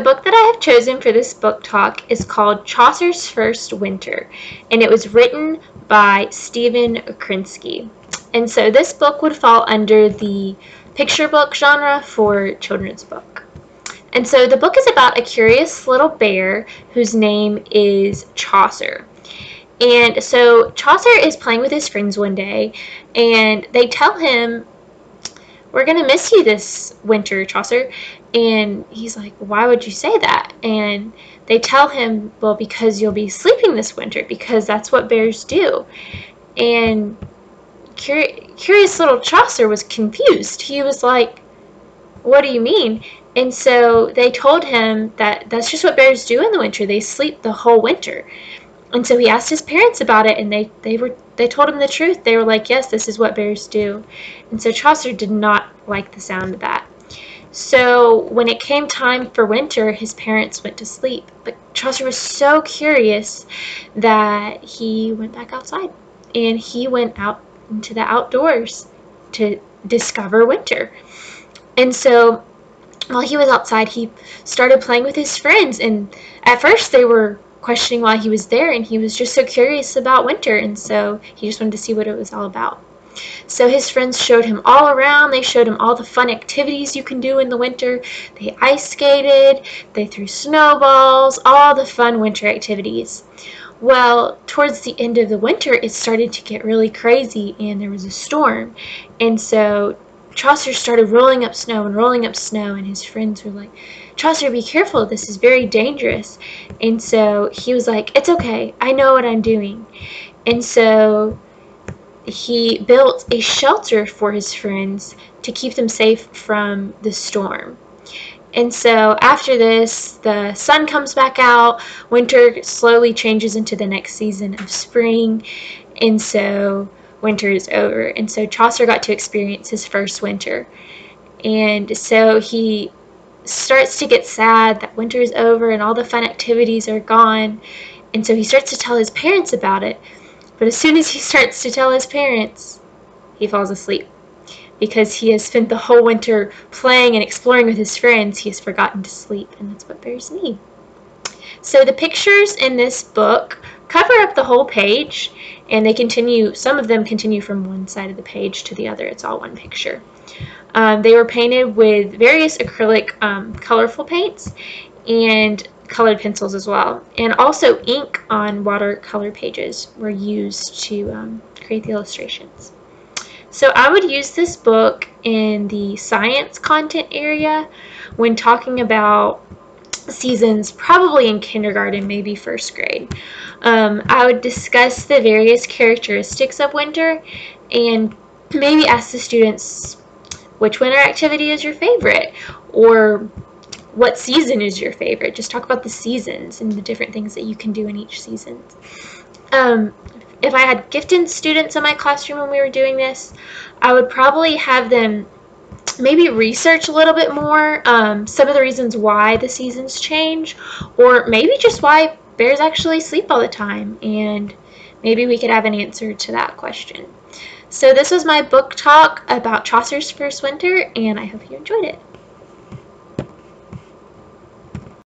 the book that I have chosen for this book talk is called Chaucer's First Winter, and it was written by Stephen Krensky. And so this book would fall under the picture book genre for children's book. And so the book is about a curious little bear whose name is Chaucer. And so Chaucer is playing with his friends one day, and they tell him, We're going to miss you this winter, Chaucer. And he's like, Why would you say that? And they tell him, Well, because you'll be sleeping this winter, because that's what bears do. And curi- curious little Chaucer was confused. He was like, What do you mean? And so they told him that that's just what bears do in the winter. They sleep the whole winter. And so he asked his parents about it, and they, they were they told him the truth. They were like, "Yes, this is what bears do." And so Chaucer did not like the sound of that. So when it came time for winter, his parents went to sleep. But Chaucer was so curious that he went back outside, and he went out into the outdoors to discover winter. And so while he was outside, he started playing with his friends. And at first, they were questioning why he was there, and he was just so curious about winter. And so he just wanted to see what it was all about. So his friends showed him all around. They showed him all the fun activities you can do in the winter. They ice skated, they threw snowballs, all the fun winter activities. Well, towards the end of the winter, it started to get really crazy and there was a storm. And so Chaucer started rolling up snow and rolling up snow, and his friends were like, Chaucer, be careful, this is very dangerous. And so he was like, It's okay, I know what I'm doing. And so he built a shelter for his friends to keep them safe from the storm. And so after this, the sun comes back out, winter slowly changes into the next season of spring, and so winter is over. And so Chaucer got to experience his first winter. And so he starts to get sad that winter is over and all the fun activities are gone. And so he starts to tell his parents about it. But as soon as he starts to tell his parents, he falls asleep. Because he has spent the whole winter playing and exploring with his friends, he has forgotten to sleep, and that's what bears need. So the pictures in this book cover up the whole page, and they continue, some of them continue from one side of the page to the other. It's all one picture. Um, they were painted with various acrylic um, colorful paints and colored pencils as well. And also ink on watercolor pages were used to um, create the illustrations. So I would use this book in the science content area when talking about seasons, probably in kindergarten, maybe first grade. Um, I would discuss the various characteristics of winter and maybe ask the students which winter activity is your favorite or what season is your favorite? Just talk about the seasons and the different things that you can do in each season. Um, if I had gifted students in my classroom when we were doing this, I would probably have them maybe research a little bit more um, some of the reasons why the seasons change, or maybe just why bears actually sleep all the time, and maybe we could have an answer to that question. So this was my book talk about Chaucer's First Winter, and I hope you enjoyed it.